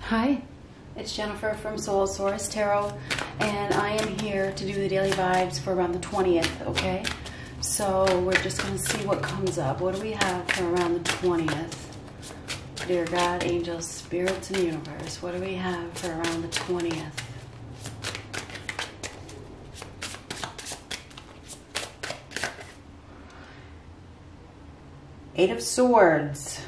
Hi, it's Jennifer from Soul Source Tarot, and I am here to do the daily vibes for around the 20th, okay? So we're just going to see what comes up. What do we have for around the 20th? Dear God, angels, spirits, and universe, what do we have for around the 20th? Eight of Swords.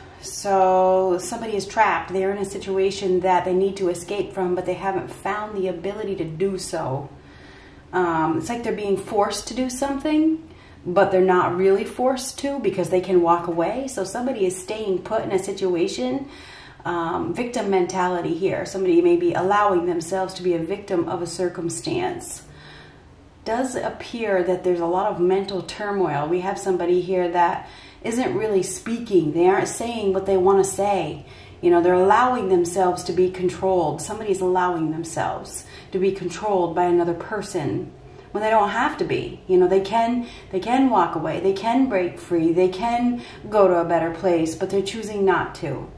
So somebody is trapped. They're in a situation that they need to escape from, but they haven't found the ability to do so. Um, it's like they're being forced to do something, but they're not really forced to because they can walk away. So somebody is staying put in a situation. Um, victim mentality here. Somebody may be allowing themselves to be a victim of a circumstance. Does appear that there's a lot of mental turmoil. We have somebody here that isn't really speaking. They aren't saying what they want to say. You know, they're allowing themselves to be controlled. Somebody's allowing themselves to be controlled by another person when they don't have to be. You know, they can they can walk away. They can break free. They can go to a better place, but they're choosing not to.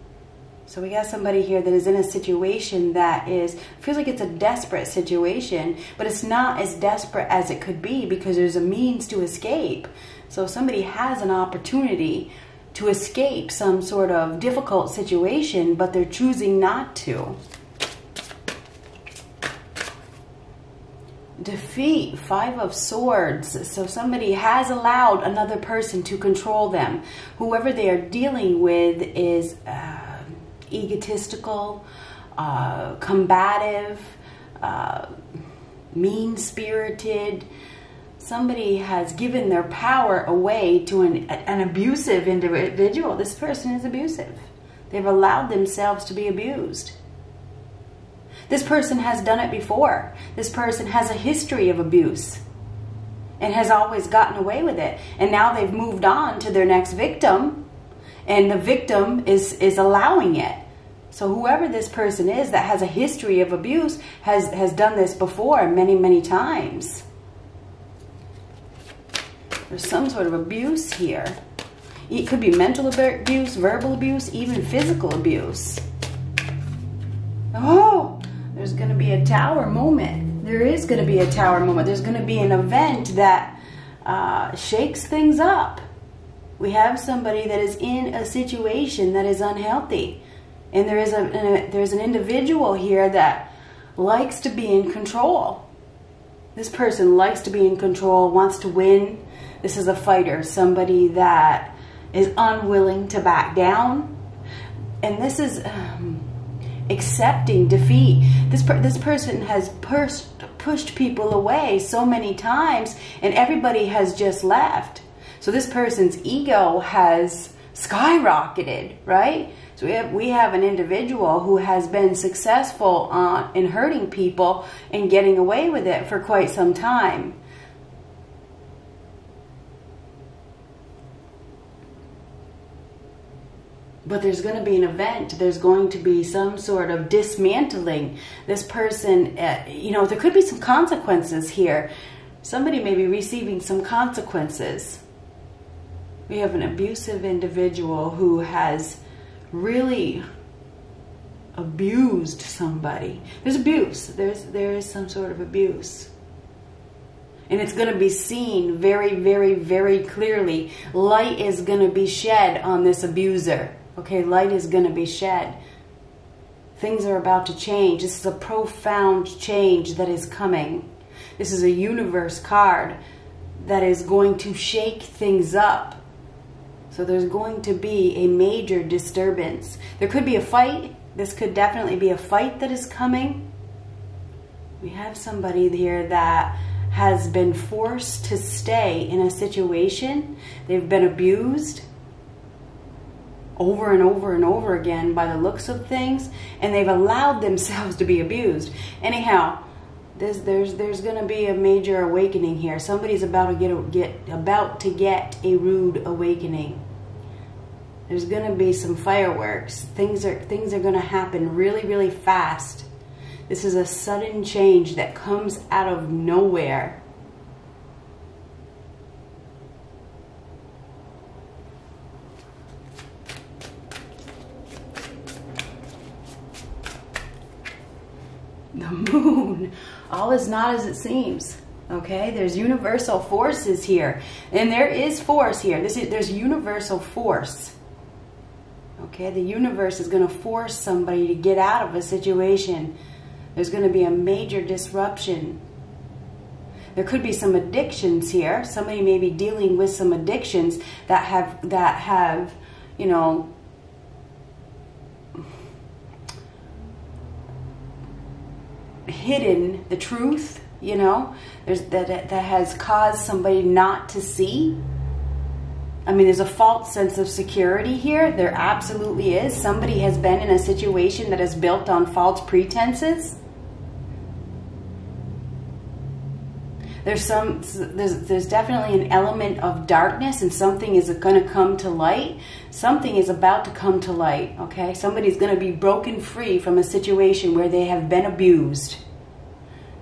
So we got somebody here that is in a situation that is feels like it's a desperate situation, but it's not as desperate as it could be because there's a means to escape. So if somebody has an opportunity to escape some sort of difficult situation, but they're choosing not to. Defeat, Five of Swords. So somebody has allowed another person to control them. Whoever they are dealing with is uh, egotistical, uh, combative, uh, mean-spirited, somebody has given their power away to an, an abusive individual. This person is abusive. They've allowed themselves to be abused. This person has done it before. This person has a history of abuse and has always gotten away with it. And now they've moved on to their next victim and the victim is, is allowing it. So whoever this person is that has a history of abuse has, has done this before many, many times. There's some sort of abuse here. It could be mental abuse, verbal abuse, even physical abuse. Oh, there's going to be a tower moment. There is going to be a tower moment. There's going to be an event that uh, shakes things up. We have somebody that is in a situation that is unhealthy. And there is a, a there's an individual here that likes to be in control. This person likes to be in control, wants to win, this is a fighter, somebody that is unwilling to back down. And this is um, accepting defeat. This, per this person has pushed, pushed people away so many times and everybody has just left. So this person's ego has skyrocketed, right? So we have, we have an individual who has been successful uh, in hurting people and getting away with it for quite some time. But there's going to be an event. There's going to be some sort of dismantling. This person uh, you know there could be some consequences here. Somebody may be receiving some consequences. We have an abusive individual who has really abused somebody. There's abuse. There's there is some sort of abuse. And it's going to be seen very very very clearly. Light is going to be shed on this abuser Okay, light is going to be shed. Things are about to change. This is a profound change that is coming. This is a universe card that is going to shake things up. So there's going to be a major disturbance. There could be a fight. This could definitely be a fight that is coming. We have somebody here that has been forced to stay in a situation. They've been abused over and over and over again by the looks of things and they've allowed themselves to be abused. Anyhow there's there's there's going to be a major awakening here. Somebody's about to get a, get about to get a rude awakening. There's going to be some fireworks. Things are things are going to happen really really fast. This is a sudden change that comes out of nowhere moon. All is not as it seems. Okay, there's universal forces here, and there is force here. This is there's universal force. Okay, the universe is going to force somebody to get out of a situation. There's going to be a major disruption. There could be some addictions here. Somebody may be dealing with some addictions that have that have, you know, hidden the truth, you know, there's that that has caused somebody not to see. I mean, there's a false sense of security here. There absolutely is. Somebody has been in a situation that is built on false pretenses. There's some there's there's definitely an element of darkness and something is going to come to light. Something is about to come to light, okay? Somebody's going to be broken free from a situation where they have been abused.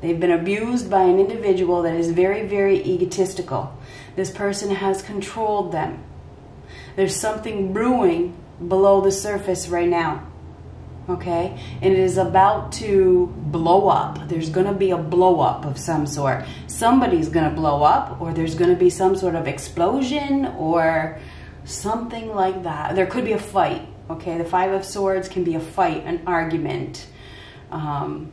They've been abused by an individual that is very, very egotistical. This person has controlled them. There's something brewing below the surface right now. Okay? And it is about to blow up. There's going to be a blow up of some sort. Somebody's going to blow up, or there's going to be some sort of explosion, or something like that. There could be a fight. Okay? The Five of Swords can be a fight, an argument. Um,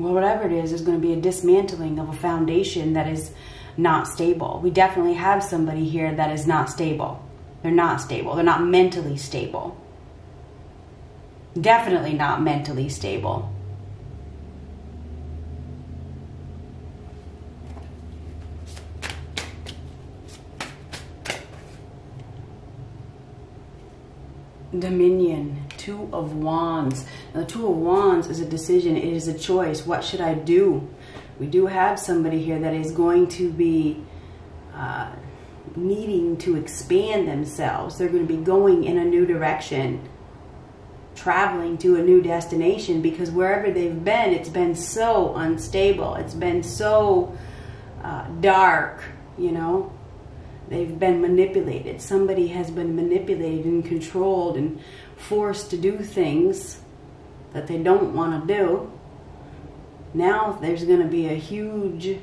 well, whatever it is, there's going to be a dismantling of a foundation that is not stable. We definitely have somebody here that is not stable. They're not stable. They're not mentally stable. Definitely not mentally stable. Dominion, Two of Wands. The Two of Wands is a decision. It is a choice. What should I do? We do have somebody here that is going to be uh, needing to expand themselves. They're going to be going in a new direction, traveling to a new destination because wherever they've been, it's been so unstable. It's been so uh, dark, you know. They've been manipulated. Somebody has been manipulated and controlled and forced to do things that they don't want to do. Now there's going to be a huge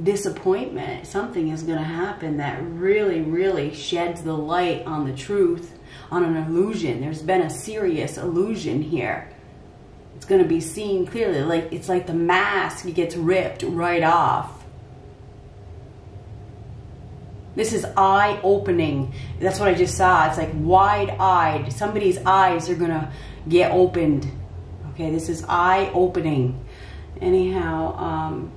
disappointment. Something is going to happen that really, really sheds the light on the truth, on an illusion. There's been a serious illusion here. It's going to be seen clearly. Like it's like the mask gets ripped right off this is eye opening. That's what I just saw. It's like wide eyed. Somebody's eyes are going to get opened. Okay, this is eye opening. Anyhow, um,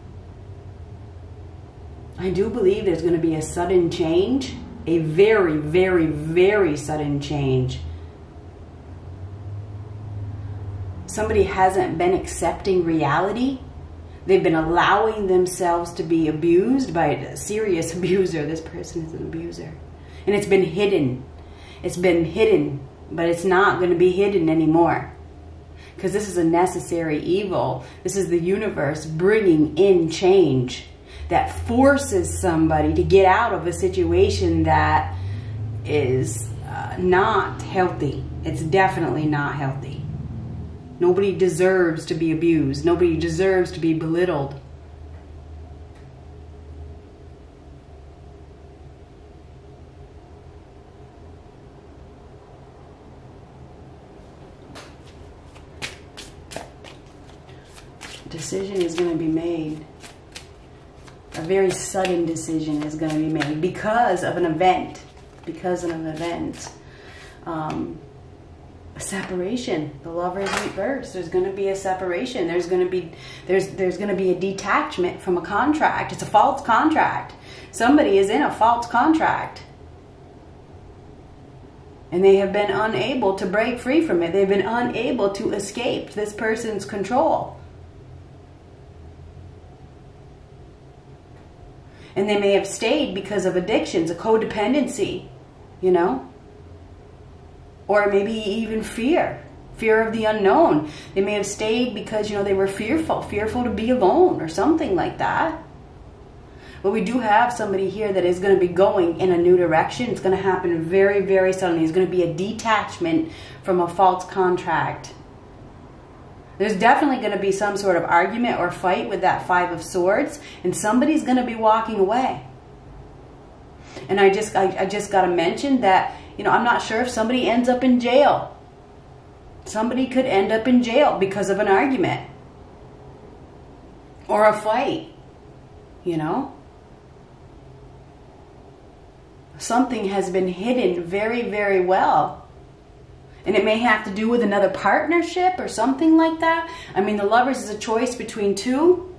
I do believe there's going to be a sudden change. A very, very, very sudden change. Somebody hasn't been accepting reality They've been allowing themselves to be abused by a serious abuser. This person is an abuser. And it's been hidden. It's been hidden, but it's not going to be hidden anymore. Because this is a necessary evil. This is the universe bringing in change that forces somebody to get out of a situation that is uh, not healthy. It's definitely not healthy. Nobody deserves to be abused. Nobody deserves to be belittled. Decision is going to be made. A very sudden decision is going to be made because of an event. Because of an event. Um, a separation. The lovers meet first. There's going to be a separation. There's going to be there's there's going to be a detachment from a contract. It's a false contract. Somebody is in a false contract. And they have been unable to break free from it. They've been unable to escape this person's control. And they may have stayed because of addictions, a codependency, you know? Or maybe even fear fear of the unknown they may have stayed because you know they were fearful fearful to be alone or something like that But we do have somebody here that is going to be going in a new direction. It's going to happen very, very suddenly. It's going to be a detachment from a false contract. There's definitely going to be some sort of argument or fight with that Five of Swords, and somebody's going to be walking away. And I just, I, I just got to mention that, you know, I'm not sure if somebody ends up in jail. Somebody could end up in jail because of an argument or a fight, you know? Something has been hidden very, very well. And it may have to do with another partnership or something like that. I mean, the lovers is a choice between two.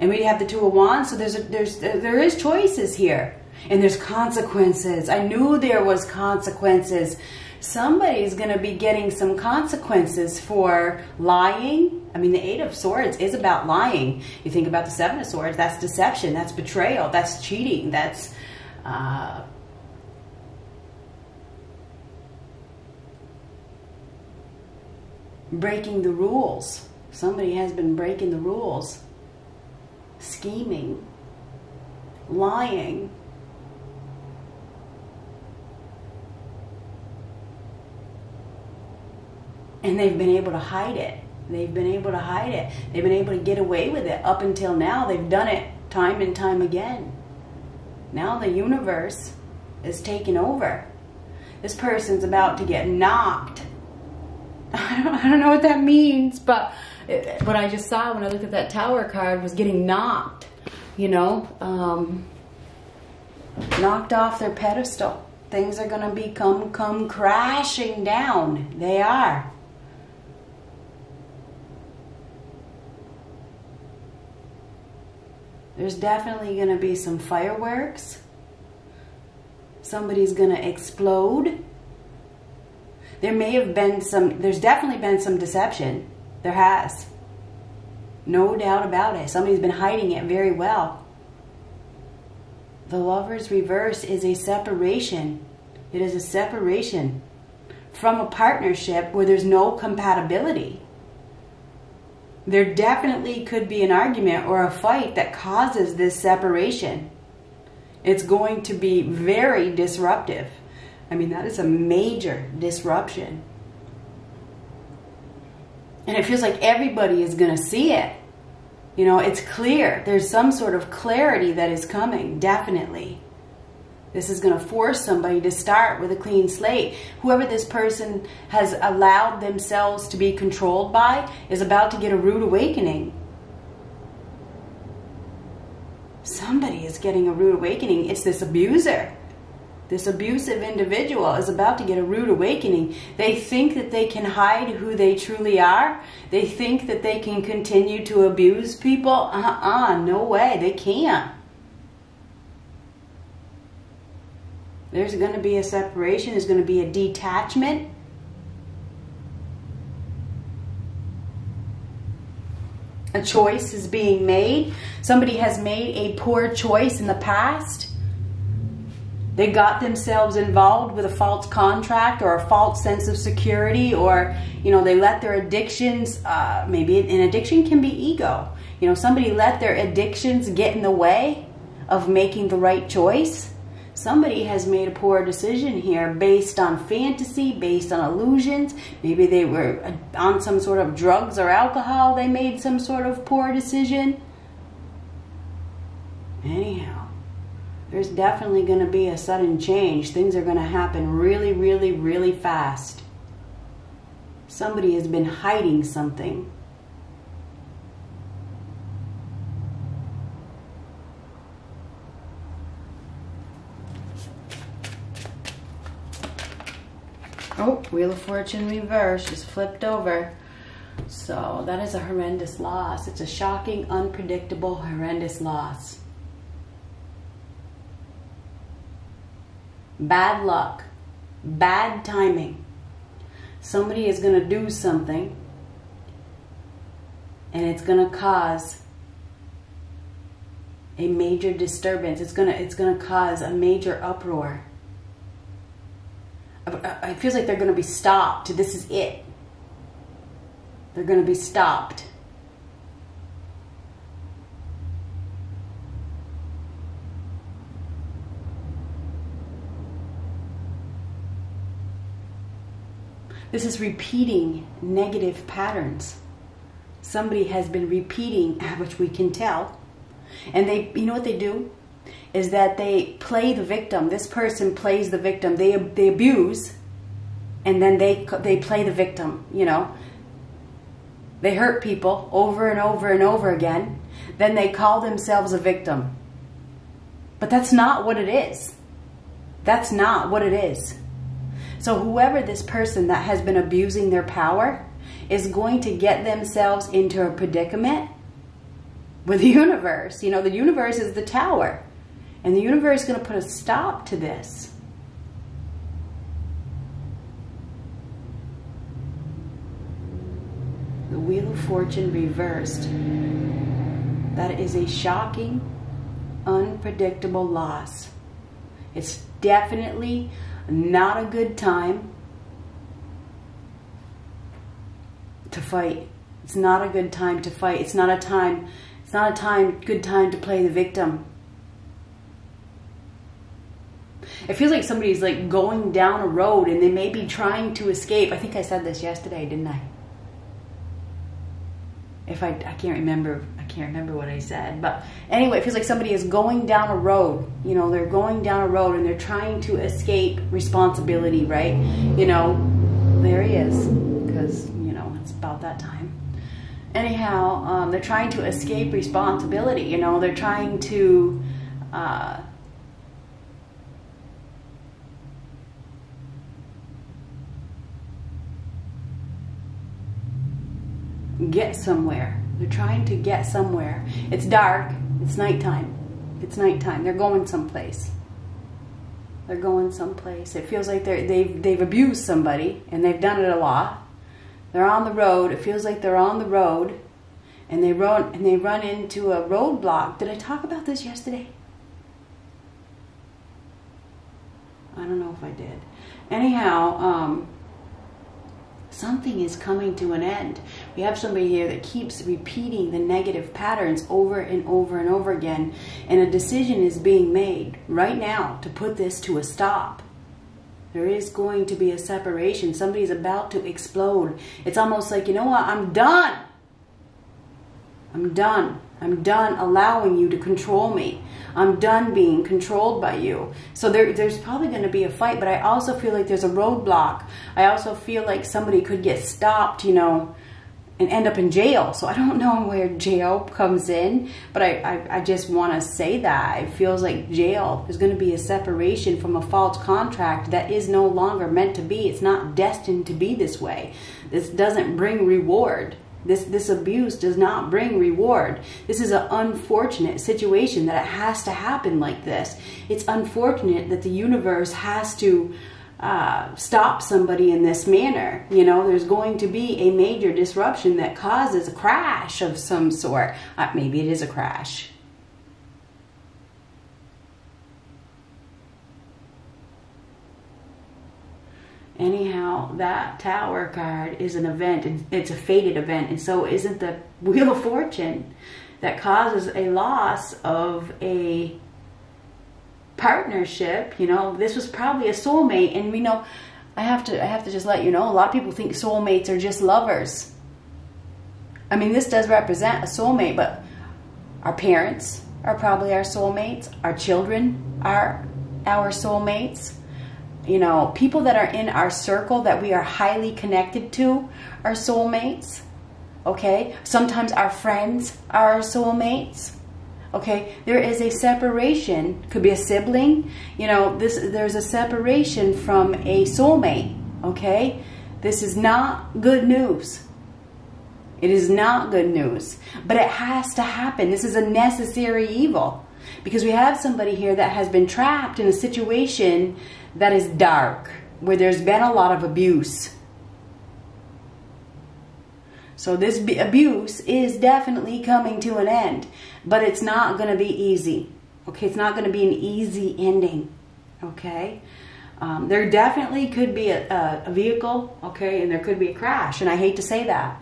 And we have the two of wands, so there's a, there's there is choices here. And there's consequences. I knew there was consequences somebody's going to be getting some consequences for lying. I mean, the Eight of Swords is about lying. You think about the Seven of Swords, that's deception, that's betrayal, that's cheating, that's. Uh, breaking the rules. Somebody has been breaking the rules, scheming, lying. And they've been able to hide it. They've been able to hide it. They've been able to get away with it up until now. They've done it time and time again. Now the universe is taking over. This person's about to get knocked. I don't, I don't know what that means, but it, what I just saw when I looked at that tower card was getting knocked, you know, um, knocked off their pedestal. Things are going to become come crashing down. They are. There's definitely going to be some fireworks. Somebody's going to explode. There may have been some, there's definitely been some deception. There has. No doubt about it. Somebody's been hiding it very well. The lover's reverse is a separation. It is a separation from a partnership where there's no compatibility there definitely could be an argument or a fight that causes this separation. It's going to be very disruptive. I mean, that is a major disruption. And it feels like everybody is going to see it. You know, it's clear. There's some sort of clarity that is coming, definitely. This is going to force somebody to start with a clean slate. Whoever this person has allowed themselves to be controlled by is about to get a rude awakening. Somebody is getting a rude awakening. It's this abuser. This abusive individual is about to get a rude awakening. They think that they can hide who they truly are. They think that they can continue to abuse people. Uh-uh, no way. They can't. There's going to be a separation, there's going to be a detachment. A choice is being made. Somebody has made a poor choice in the past. They got themselves involved with a false contract or a false sense of security, or you know, they let their addictions. Uh, maybe an addiction can be ego. You know, somebody let their addictions get in the way of making the right choice somebody has made a poor decision here based on fantasy, based on illusions. Maybe they were uh, on some sort of drugs or alcohol. They made some sort of poor decision. Anyhow, there's definitely going to be a sudden change. Things are going to happen really, really, really fast. Somebody has been hiding something. Oh, Wheel of Fortune reverse just flipped over. So that is a horrendous loss. It's a shocking, unpredictable, horrendous loss. Bad luck. Bad timing. Somebody is going to do something and it's going to cause a major disturbance. It's going to it's going to cause a major uproar it feels like they're going to be stopped. This is it. They're going to be stopped. This is repeating negative patterns. Somebody has been repeating, which we can tell. And they, you know what they do? Is that they play the victim. This person plays the victim. They, they abuse and then they, they play the victim, you know. They hurt people over and over and over again. Then they call themselves a victim. But that's not what it is. That's not what it is. So whoever this person that has been abusing their power is going to get themselves into a predicament with the universe. You know, the universe is the tower. And the universe is going to put a stop to this. The Wheel of Fortune reversed. That is a shocking, unpredictable loss. It's definitely not a good time to fight. It's not a good time to fight. It's not a time. It's not a time. Good time to play the victim. It feels like somebody's like going down a road and they may be trying to escape. I think I said this yesterday, didn't I? If I, I can't remember, I can't remember what I said. But anyway, it feels like somebody is going down a road. You know, they're going down a road and they're trying to escape responsibility, right? You know, there he is, because you know it's about that time. Anyhow, um, they're trying to escape responsibility. You know, they're trying to. Uh, get somewhere. They're trying to get somewhere. It's dark. It's nighttime. It's nighttime. They're going someplace. They're going someplace. It feels like they're, they've, they've abused somebody and they've done it a lot. They're on the road. It feels like they're on the road and they run and they run into a roadblock. Did I talk about this yesterday? I don't know if I did. Anyhow, um, something is coming to an end. We have somebody here that keeps repeating the negative patterns over and over and over again, and a decision is being made right now to put this to a stop. There is going to be a separation. Somebody's about to explode. It's almost like, you know what, I'm done. I'm done. I'm done allowing you to control me. I'm done being controlled by you. So there, there's probably going to be a fight, but I also feel like there's a roadblock. I also feel like somebody could get stopped, you know, and end up in jail. So I don't know where jail comes in, but I, I, I just want to say that. It feels like jail. is going to be a separation from a false contract that is no longer meant to be. It's not destined to be this way. This doesn't bring reward. This, this abuse does not bring reward. This is an unfortunate situation that it has to happen like this. It's unfortunate that the universe has to uh, stop somebody in this manner. You know, there's going to be a major disruption that causes a crash of some sort. Uh, maybe it is a crash. anyhow, that tower card is an event, and it's a fated event, and so isn't the Wheel of Fortune that causes a loss of a partnership. You know, this was probably a soulmate, and we know. I have to. I have to just let you know. A lot of people think soulmates are just lovers. I mean, this does represent a soulmate, but our parents are probably our soulmates. Our children are our soulmates you know, people that are in our circle that we are highly connected to are soulmates. Okay? Sometimes our friends are our soulmates. Okay? There is a separation, could be a sibling. You know, this there's a separation from a soulmate. Okay? This is not good news. It is not good news. But it has to happen. This is a necessary evil. Because we have somebody here that has been trapped in a situation that is dark, where there's been a lot of abuse. So this abuse is definitely coming to an end, but it's not going to be easy. Okay, it's not going to be an easy ending. Okay, um, there definitely could be a, a, a vehicle. Okay, and there could be a crash, and I hate to say that.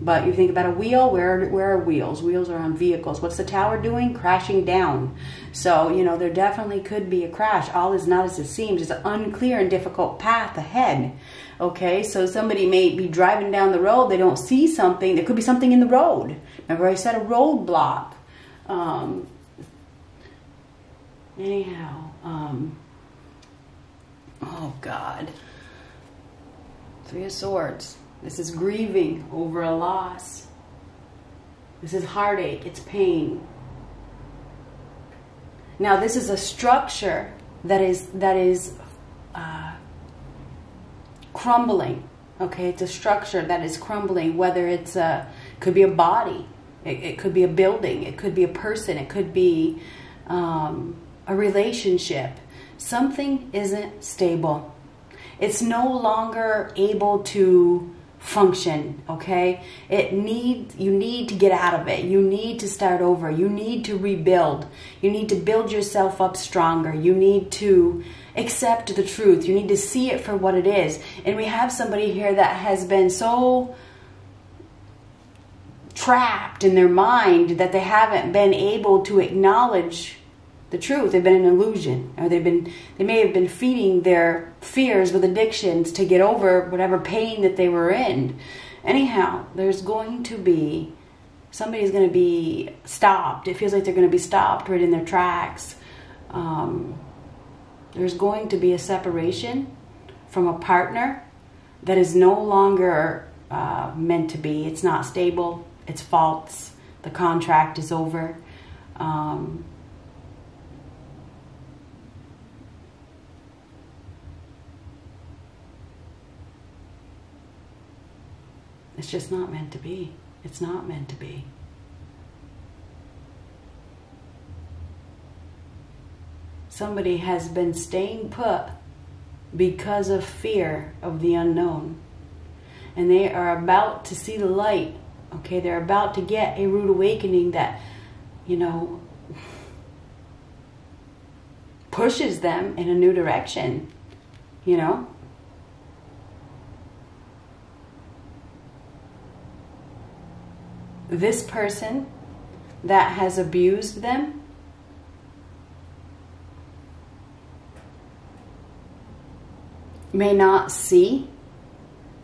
But you think about a wheel, where where are wheels? Wheels are on vehicles. What's the tower doing? Crashing down. So, you know, there definitely could be a crash. All is not as it seems. It's an unclear and difficult path ahead. Okay, so somebody may be driving down the road, they don't see something. There could be something in the road. Remember, I said a roadblock. Um, anyhow, um, oh God. Three of Swords. This is grieving over a loss. This is heartache, it's pain. Now, this is a structure that is that is uh, crumbling. Okay, it's a structure that is crumbling. Whether it's a could be a body, it, it could be a building, it could be a person, it could be um, a relationship. Something isn't stable. It's no longer able to function okay? It need you need to get out of it. You need to start over. You need to rebuild. You need to build yourself up stronger. You need to accept the truth. You need to see it for what it is. And we have somebody here that has been so trapped in their mind that they haven't been able to acknowledge the truth. They've been an illusion, or they've been they may have been feeding their fears with addictions to get over whatever pain that they were in. Anyhow, there's going to be somebody's going to be stopped. It feels like they're going to be stopped right in their tracks. Um, there's going to be a separation from a partner that is no longer uh, meant to be. It's not stable. It's false. The contract is over. Um, It's just not meant to be. It's not meant to be. Somebody has been staying put because of fear of the unknown. And they are about to see the light. Okay, they're about to get a rude awakening that, you know, pushes them in a new direction. You know? This person that has abused them may not see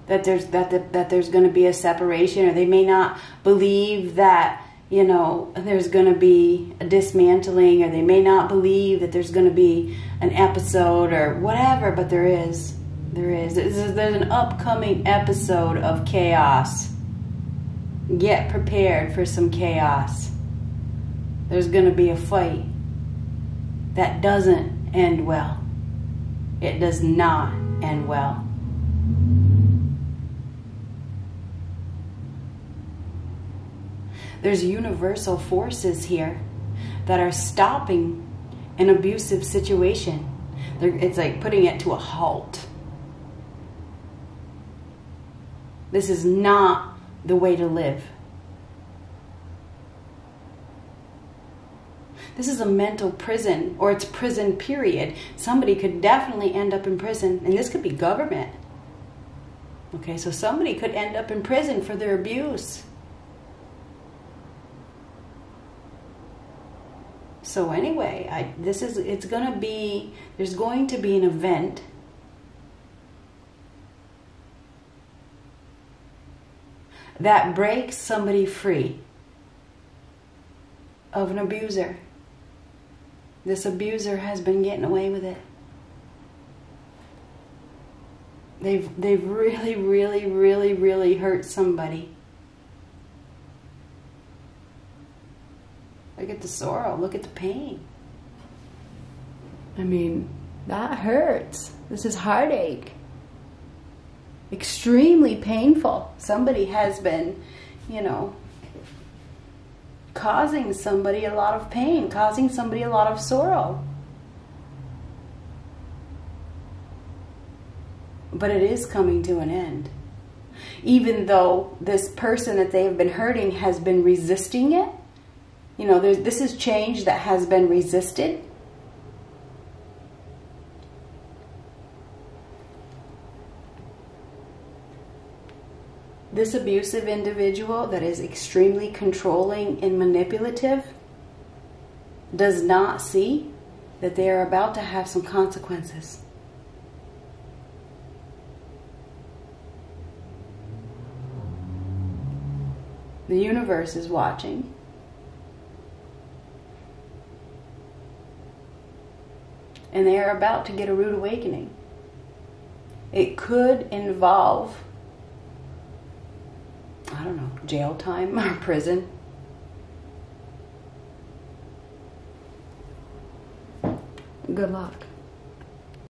that there's that the, that there's going to be a separation or they may not believe that you know there's going to be a dismantling or they may not believe that there's going to be an episode or whatever but there is. There is there's an upcoming episode of chaos Get prepared for some chaos. There's going to be a fight that doesn't end well. It does not end well. There's universal forces here that are stopping an abusive situation. It's like putting it to a halt. This is not the way to live. This is a mental prison, or it's prison, period. Somebody could definitely end up in prison, and this could be government. Okay, so somebody could end up in prison for their abuse. So anyway, I, this is it's going to be there's going to be an event that breaks somebody free of an abuser. This abuser has been getting away with it. They've, they've really, really, really, really hurt somebody. Look at the sorrow. Look at the pain. I mean, that hurts. This is heartache extremely painful. Somebody has been, you know, causing somebody a lot of pain, causing somebody a lot of sorrow. But it is coming to an end. Even though this person that they have been hurting has been resisting it, you know, this is change that has been resisted This abusive individual that is extremely controlling and manipulative does not see that they are about to have some consequences. The universe is watching. And they are about to get a rude awakening. It could involve, I don't know, jail time or prison. Good luck.